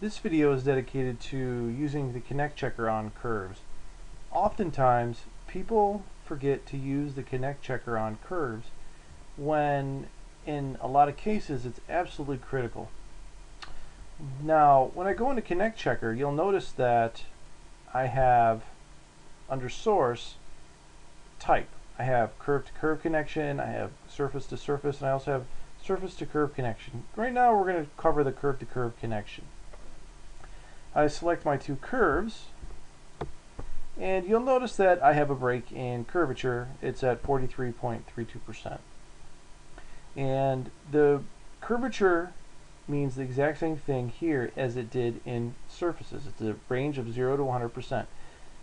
This video is dedicated to using the Connect Checker on curves. Oftentimes, people forget to use the Connect Checker on curves when in a lot of cases it's absolutely critical. Now, when I go into Connect Checker, you'll notice that I have under source type. I have curve to curve connection, I have surface to surface, and I also have surface to curve connection. Right now we're going to cover the curve to curve connection. I select my two curves and you'll notice that I have a break in curvature. It's at 43.32%. And the curvature means the exact same thing here as it did in surfaces. It's a range of 0 to 100%.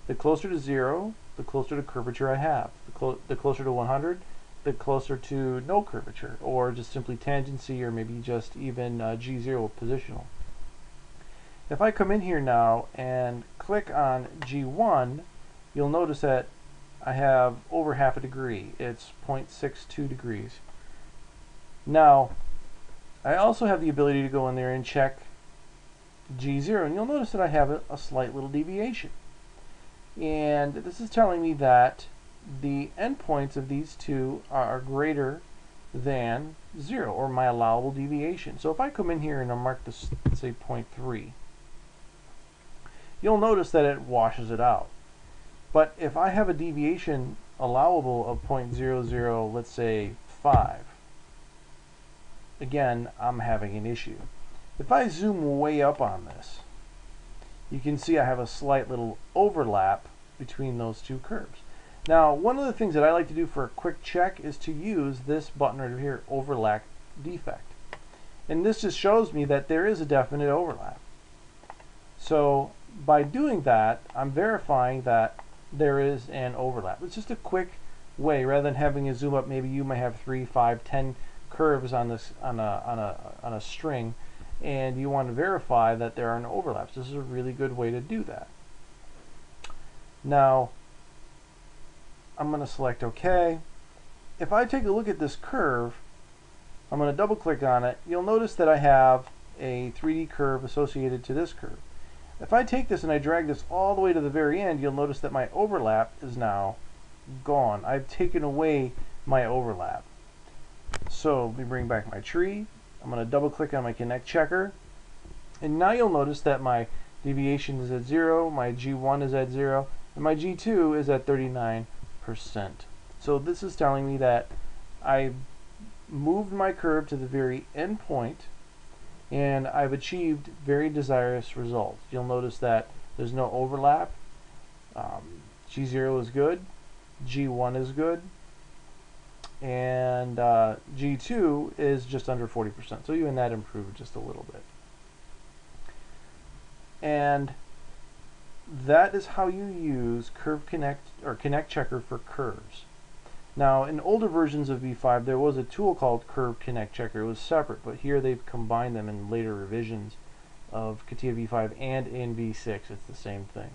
The closer to 0, the closer to curvature I have. The, clo the closer to 100, the closer to no curvature, or just simply tangency, or maybe just even uh, G0 positional. If I come in here now and click on G1, you'll notice that I have over half a degree. It's 0.62 degrees. Now, I also have the ability to go in there and check G0, and you'll notice that I have a, a slight little deviation. And this is telling me that the endpoints of these two are greater than 0, or my allowable deviation. So if I come in here and I mark this, say, 0.3, you'll notice that it washes it out. But if I have a deviation allowable of 0.00, let's say 5, again, I'm having an issue. If I zoom way up on this, you can see I have a slight little overlap between those two curves. Now, one of the things that I like to do for a quick check is to use this button right here, overlap defect. And this just shows me that there is a definite overlap. So by doing that, I'm verifying that there is an overlap. It's just a quick way, rather than having a zoom up, maybe you might have three, five, ten curves on this on a on a on a string, and you want to verify that there are no overlaps. This is a really good way to do that. Now, I'm going to select OK. If I take a look at this curve, I'm going to double click on it. You'll notice that I have a 3D curve associated to this curve. If I take this and I drag this all the way to the very end, you'll notice that my overlap is now gone. I've taken away my overlap. So let me bring back my tree. I'm going to double click on my connect checker. And now you'll notice that my deviation is at 0, my G1 is at 0, and my G2 is at 39%. So this is telling me that I moved my curve to the very end point and I've achieved very desirous results. You'll notice that there's no overlap. Um, G0 is good, G1 is good, and uh, G2 is just under 40%. So even that improved just a little bit. And that is how you use Curve Connect or Connect Checker for curves. Now, in older versions of V5, there was a tool called Curve Connect Checker. It was separate, but here they've combined them in later revisions of CATIA V5 and in V6. It's the same thing.